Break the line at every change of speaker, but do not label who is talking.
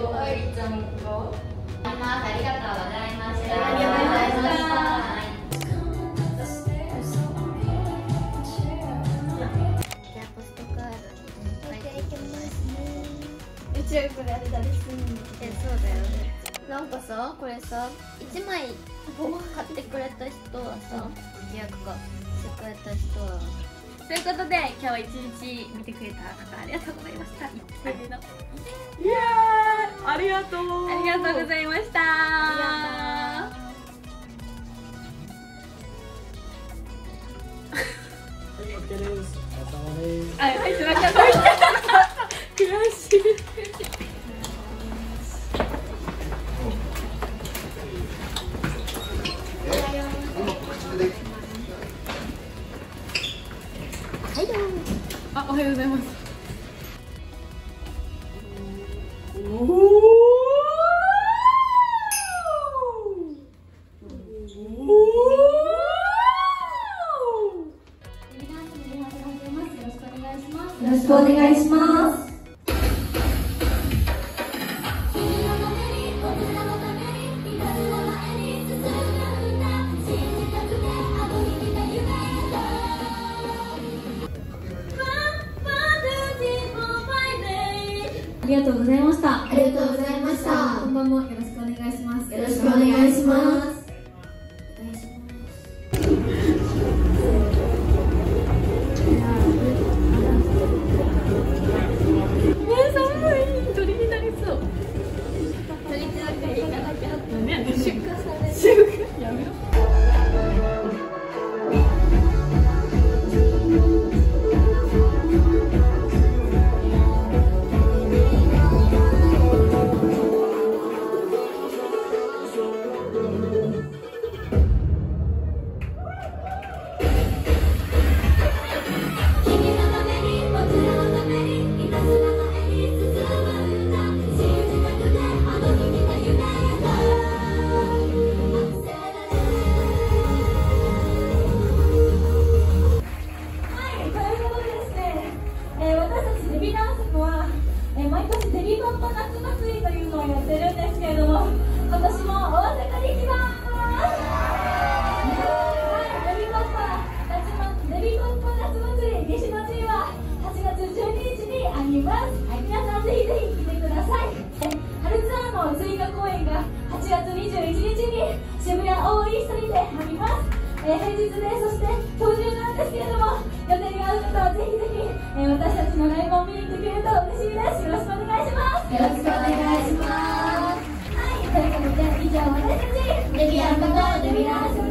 ごは理ちゃんとありますありがとうございました。ありがとうございました
これあれす。んのそうだよ。ね
なんかさこれさ1枚買ってくれた人はさ契約か。してくれた人は。
ということで今日は一日見てくれた方ありがとうございました。せ
ーの。イ
エーイ。あ
りがと
う。ありがとうございまし
た。あ
は
い、OK です。お疲れ様です。あ
入ってなかった。
悔しいおはようございます。
よろしくお願いしますりがとうございました。あ
りがとうございました。本
番もよろしくお願いします。よろしくお願いしま
す
えー毎年デビバンバ夏祭りというのをやってるんですけれども、今年も大阪に行きます。はい、デビバンバ夏祭り、デビバンバ夏祭り西の地は8月12日にあります。はい、皆さんぜひぜひ来てください。春ツアーの追加公演が8月21日に渋谷大井ストリートであります。えー平日でそして今日中なんですけれども予定がある方はぜひぜひ、えー私たちのライブを見に来てくれると嬉しい。ですよろしくお願い。しますますはい